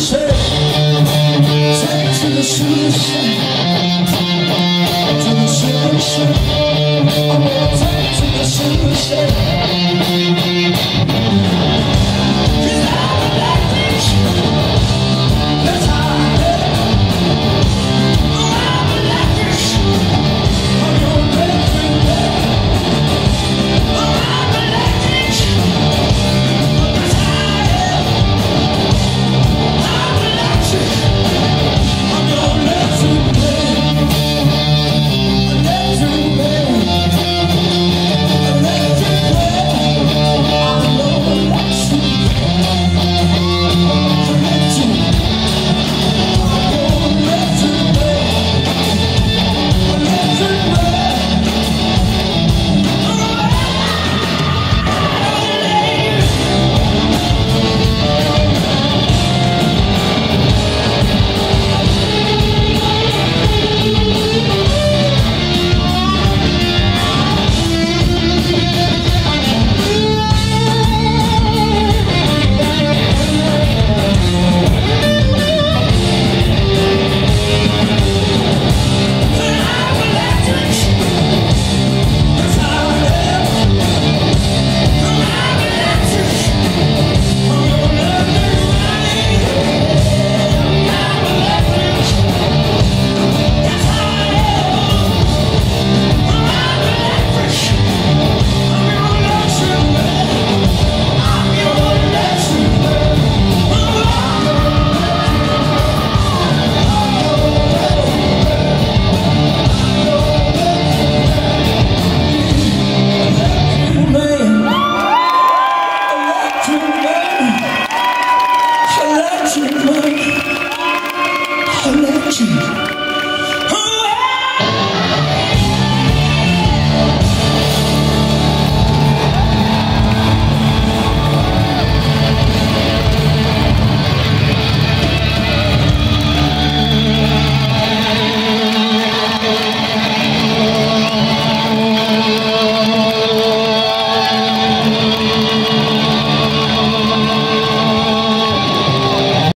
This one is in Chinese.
谁在这个世界上这么喧 sheep.